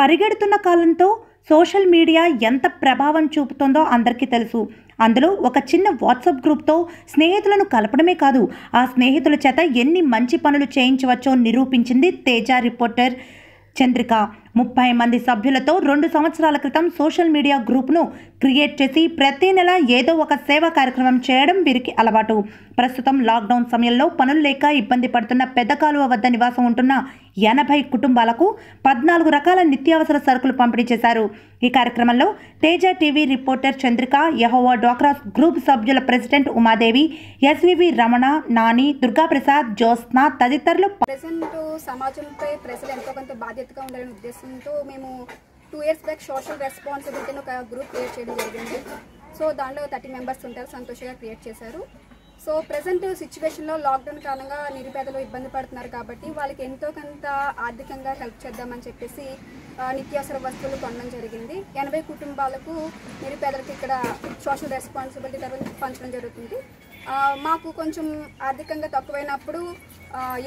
పరిగెడుతున్న కాలంతో social media ఎంత ప్రభావం చూపుతుందో అందరికీ తెలుసు. అందులో ఒక చిన్న వాట్సాప్ గ్రూప్తో స్నేహితులను కలపడమే కాదు ఆ స్నేహితుల చేత ఎన్ని మంచి పనులు చేయించవచ్చో నిరూపించింది తేజ రిపోర్టర్ చంద్రిక. ముప్పై మంది సభ్యులతో రెండు సంవత్సరాల క్రితం సోషల్ మీడియా గ్రూప్ను క్రియేట్ చేసి ప్రతి నెల ఏదో ఒక సేవా కార్యక్రమం చేయడం వీరికి అలవాటు. ప్రస్తుతం లాక్డౌన్ సమయంలో పనులు లేక ఇబ్బంది పడుతున్న పెద్ద కాలువ వద్ద నివాసం ఉంటున్న ఎనభై కుటుంబాలకు పద్నాలుగు రకాల నిత్యావసర సరుకులు పంపిణీ చేశారు. ఈ కార్యక్రమంలో తేజ టీవీ రిపోర్టర్ చంద్రిక యహోవా డ్వాక్రా గ్రూప్ సభ్యుల president Umadevi S V V Ramana Nani Durgaprasad Jyotsna తదితరులు ప్రజెంట్ సమాజంపై ప్రజలు ఎంతో కొంత బాధ్యతగా ఉండాలనే ఉద్దేశంతో మేము టూ ఇయర్స్ బ్యాక్ సోషల్ రెస్పాన్సిబిలిటీని ఒక గ్రూప్ క్రియేట్ చేయడం జరిగింది. సో దాంట్లో థర్టీ మెంబర్స్ ఉంటారు సంతోషంగా క్రియేట్ చేశారు. సో ప్రజెంట్ సిచ్యువేషన్లో లాక్డౌన్ కారణంగా నిరుపేదలు ఇబ్బంది పడుతున్నారు కాబట్టి వాళ్ళకి ఎంతో కొంత ఆర్థికంగా హెల్ప్ చేద్దామని చెప్పేసి నిత్యావసర వస్తువులు కొనడం జరిగింది. ఎనభై కుటుంబాలకు నిరుపేదలకు ఇక్కడ సోషల్ రెస్పాన్సిబిలిటీ తరఫున పంచడం జరుగుతుంది. మాకు కొంచెం ఆర్థికంగా తక్కువైనప్పుడు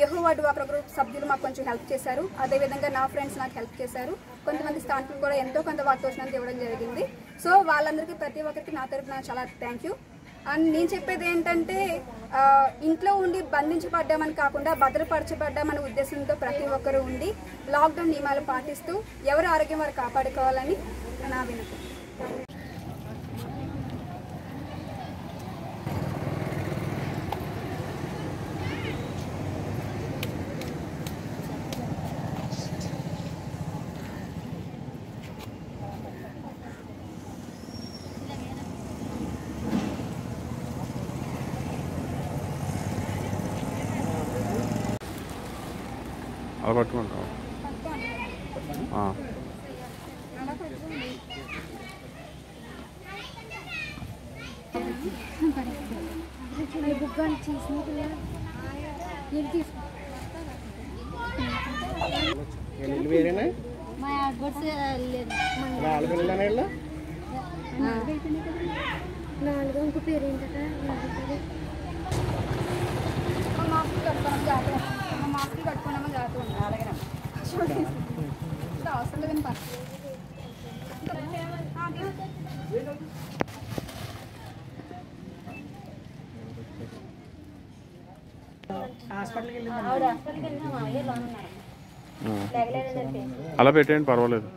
యహోవా డ్వాక్రా గ్రూప్ సభ్యులు మాకు కొంచెం హెల్ప్ చేశారు. అదేవిధంగా నా ఫ్రెండ్స్ నాకు హెల్ప్ చేశారు. కొంతమంది స్థానికులు కూడా ఎంతో కొంత వారి ఇవ్వడం జరిగింది. సో వాళ్ళందరికీ ప్రతి ఒక్కరికి నా తరపున చాలా థ్యాంక్ యూ. అండ్ నేను చెప్పేది ఏంటంటే ఇంట్లో ఉండి బంధించబడ్డామని కాకుండా భద్రపరచబడ్డామనే ఉద్దేశంతో ప్రతి ఒక్కరూ ఉండి లాక్డౌన్ నియమాలు పాటిస్తూ ఎవరి ఆరోగ్యం వారు కాపాడుకోవాలని నా వినతి. అలా పట్టుకుంటాం వేరేనా? నాలుగు ఇంకో పేరు. ఏంటట మాస్క్ కట్టుకోవడం జాగ్రత్త జాగ్రత్త అలాగే అవసరం లేదని పర్లేదు అలా పెట్టేయండి పర్వాలేదు